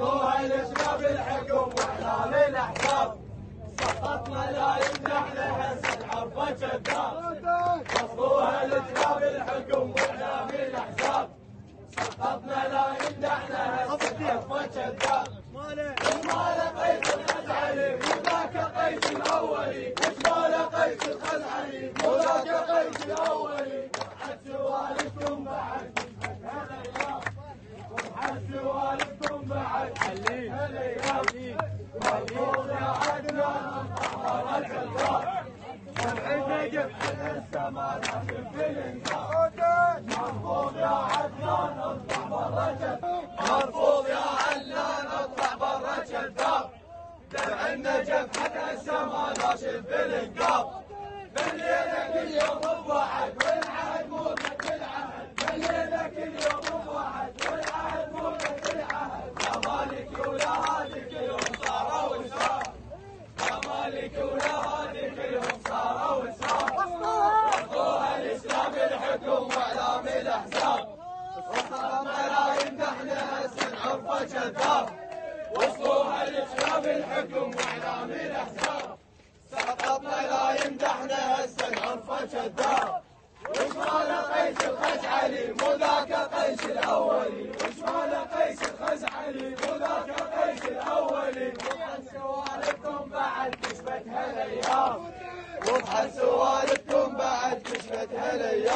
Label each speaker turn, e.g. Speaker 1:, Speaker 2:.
Speaker 1: وصوها الاسلام الحكم واعلام الاحزاب سقطنا لا يمنح لها عرفه كذاب وصوها الاسلام الحكم واعلام الاحزاب سقطنا لا يمنح لها عرفه كذاب ما لقيت الخزعلي مو ذاك قيس الاولي وش ما لقيت الخزعلي مو ذاك قيس الاولي حد سوالفكم بعد حد بعد الأيام مرفوض يا عدنان الطهر الكذاب سمع نجف السما لكن في الانكار مرفوض يا مرفوض يا عدنان اطلع برا الكذاب درع النجف حتى السما ناشف بالانقاض الدار وصلوها لجناب الحكم وإعلام الأحزاب. سقطنا لا يمدحنا هسه العنف الدار وش مال قيس الخزعلي مو ذاك قيس الأولي. وش مال قيس الخزعلي مو ذاك قيس الأولي. وضحت سوالفكم بعد كشفت هالايام. وضحت سوالفكم بعد كشفت هالايام.